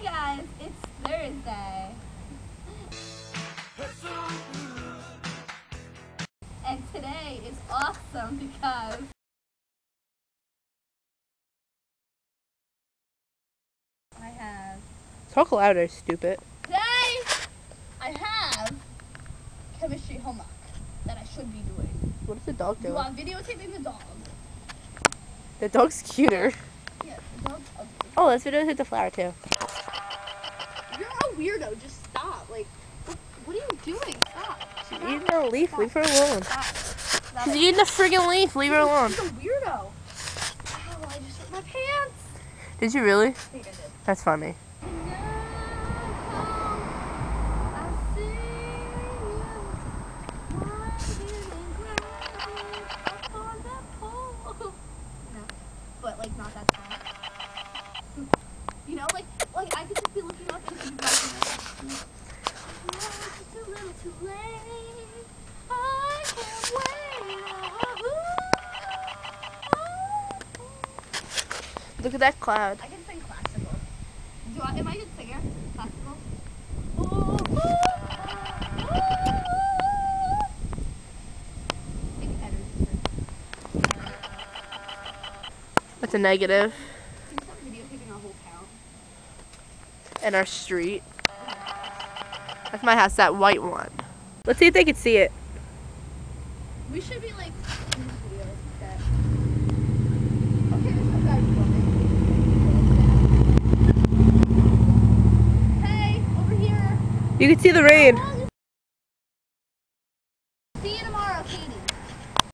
Hey guys, it's Thursday. And today is awesome because I have Talk louder, stupid. today I have chemistry homework that I should be doing. What is the dog You doing? are videotaping the dog. The dog's cuter. Yeah, the dog's ugly. Oh, let's videotape the flower too. You're a weirdo. Just stop. Like, what, what are you doing? Stop. She's Stop. eating a leaf. Leave her alone. Stop. Stop She's it. eating a friggin' leaf. Leave her alone. She's a weirdo. Ow, I just hurt my pants. Did you really? I think I did. That's funny. But like not that song. You know, like like I could just be looking up and she'd be like, "No, it's just a little too late. I can't wait." Look at that cloud. I can sing classical. Do I? Am I a good singer? Classical. That's a negative. Can you start videotaping our whole town? And our street. That's my house, that white one. Let's see if they can see it. We should be like You can see the rain. See you tomorrow, Katie.